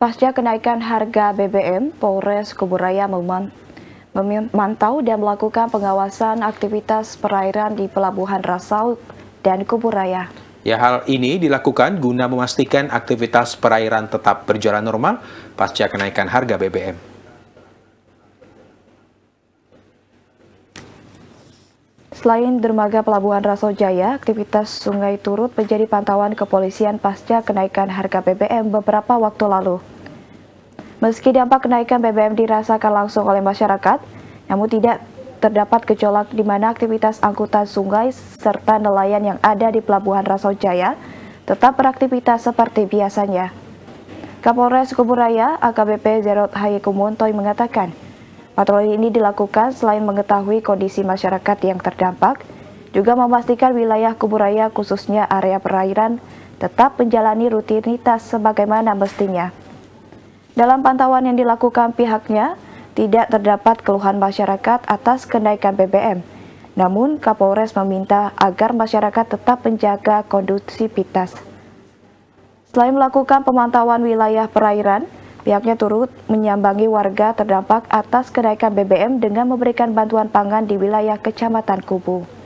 Pasca kenaikan harga BBM, Polres Kuburaya memantau dan melakukan pengawasan aktivitas perairan di Pelabuhan Rasau dan Kuburaya. Ya, hal ini dilakukan guna memastikan aktivitas perairan tetap berjalan normal pasca kenaikan harga BBM. Selain dermaga Pelabuhan Raso Jaya, aktivitas sungai turut menjadi pantauan kepolisian pasca kenaikan harga BBM beberapa waktu lalu. Meski dampak kenaikan BBM dirasakan langsung oleh masyarakat, namun tidak terdapat gejolak di mana aktivitas angkutan sungai serta nelayan yang ada di Pelabuhan Raso Jaya tetap beraktivitas seperti biasanya. Kapolres Kuburaya AKBP Zerot Hayekumontoy mengatakan, Patroli ini dilakukan selain mengetahui kondisi masyarakat yang terdampak, juga memastikan wilayah Kuburaya khususnya area perairan tetap menjalani rutinitas sebagaimana mestinya. Dalam pantauan yang dilakukan pihaknya, tidak terdapat keluhan masyarakat atas kenaikan BBM. Namun, Kapolres meminta agar masyarakat tetap menjaga kondusivitas. Selain melakukan pemantauan wilayah perairan, Pihaknya turut menyambangi warga terdampak atas kenaikan BBM dengan memberikan bantuan pangan di wilayah Kecamatan Kubu.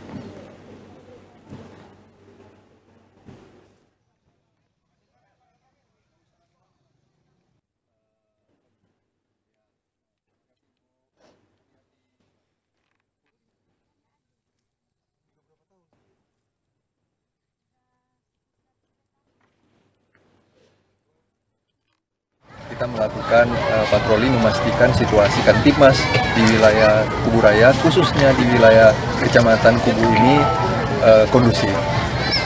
Kita melakukan uh, patroli memastikan situasi Kantipmas di wilayah Kuburaya, khususnya di wilayah Kecamatan Kubu ini uh, kondusif.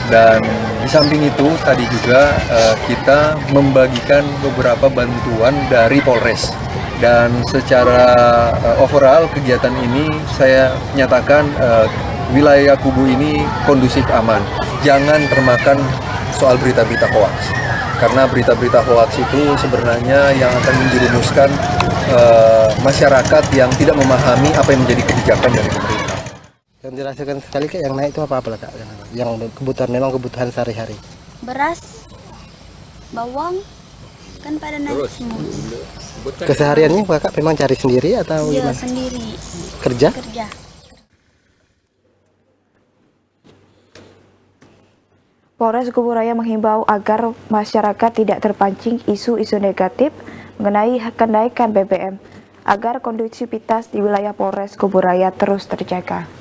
Dan di samping itu tadi juga uh, kita membagikan beberapa bantuan dari Polres. Dan secara uh, overall kegiatan ini saya nyatakan uh, wilayah Kubu ini kondusif aman. Jangan termakan soal berita-berita hoax karena berita-berita hoax itu sebenarnya yang akan menjerumuskan uh, masyarakat yang tidak memahami apa yang menjadi kebijakan dari pemerintah. Yang dirasakan sekali kak yang naik itu apa apa kak? Yang kebutuhan memang kebutuhan sehari-hari. Beras, bawang, kan pada naik Terus, semua. Kesehariannya kakak memang cari sendiri atau Iya sendiri. Kerja? Kerja. Polres Kuburaya menghimbau agar masyarakat tidak terpancing isu-isu negatif mengenai kenaikan BBM agar kondusivitas di wilayah Polres Kuburaya terus terjaga.